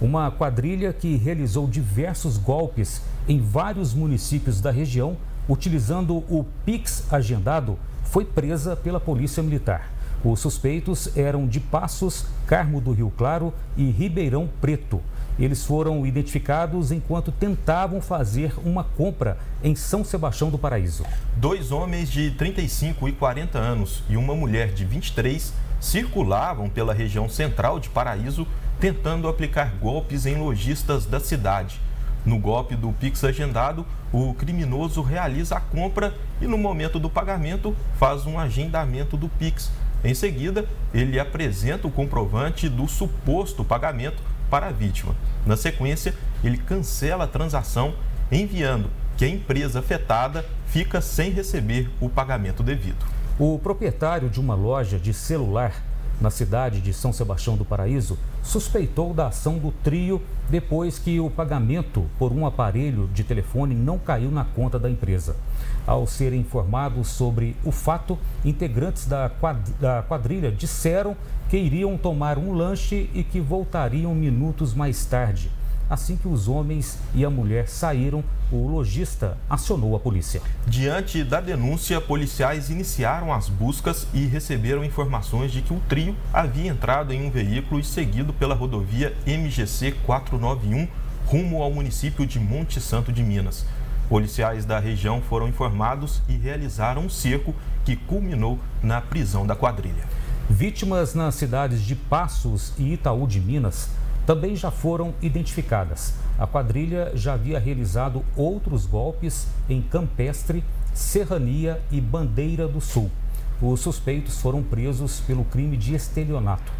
Uma quadrilha que realizou diversos golpes em vários municípios da região, utilizando o Pix agendado, foi presa pela Polícia Militar. Os suspeitos eram de Passos, Carmo do Rio Claro e Ribeirão Preto. Eles foram identificados enquanto tentavam fazer uma compra em São Sebastião do Paraíso. Dois homens de 35 e 40 anos e uma mulher de 23 circulavam pela região central de Paraíso tentando aplicar golpes em lojistas da cidade. No golpe do Pix agendado, o criminoso realiza a compra e, no momento do pagamento, faz um agendamento do Pix. Em seguida, ele apresenta o comprovante do suposto pagamento para a vítima. Na sequência, ele cancela a transação, enviando que a empresa afetada fica sem receber o pagamento devido. O proprietário de uma loja de celular na cidade de São Sebastião do Paraíso suspeitou da ação do trio depois que o pagamento por um aparelho de telefone não caiu na conta da empresa. Ao serem informados sobre o fato, integrantes da quadrilha disseram que iriam tomar um lanche e que voltariam minutos mais tarde. Assim que os homens e a mulher saíram, o lojista acionou a polícia. Diante da denúncia, policiais iniciaram as buscas e receberam informações de que o trio havia entrado em um veículo e seguido pela rodovia MGC 491 rumo ao município de Monte Santo de Minas. Policiais da região foram informados e realizaram um cerco que culminou na prisão da quadrilha. Vítimas nas cidades de Passos e Itaú de Minas também já foram identificadas. A quadrilha já havia realizado outros golpes em Campestre, Serrania e Bandeira do Sul. Os suspeitos foram presos pelo crime de estelionato.